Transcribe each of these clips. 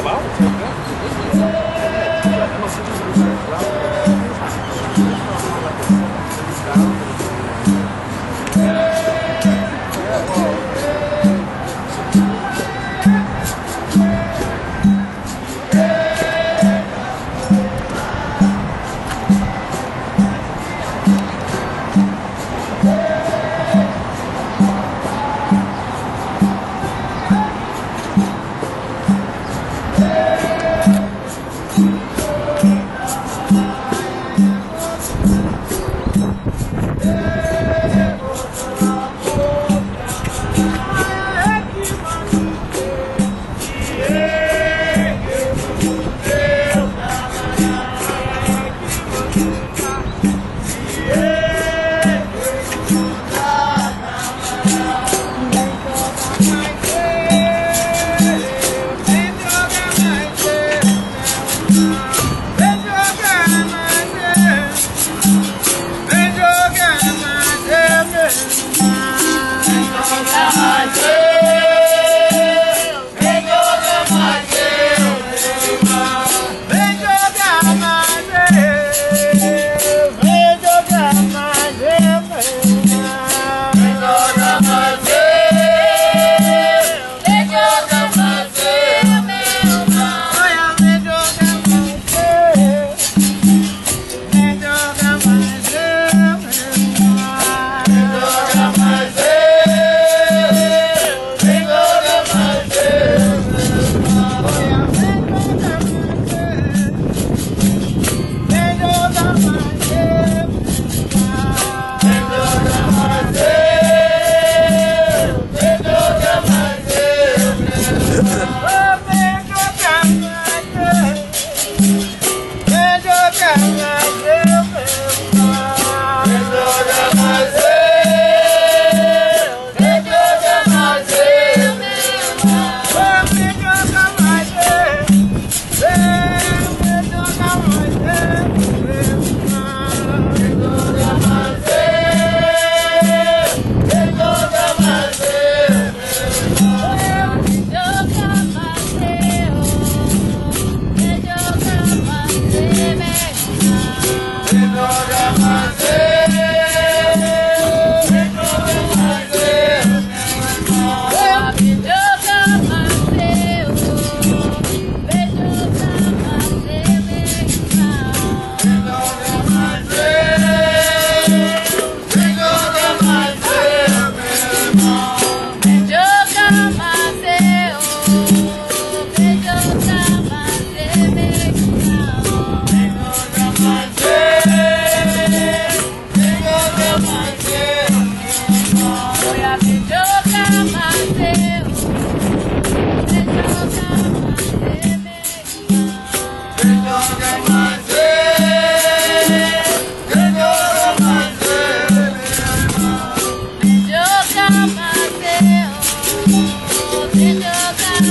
stuff,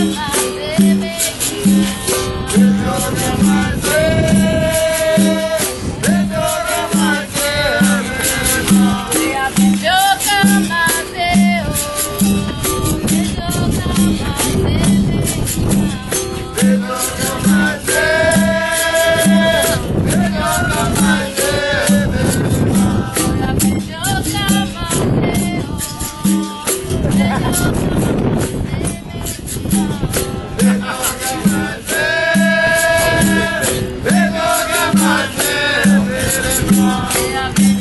alive. Yo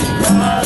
Come on.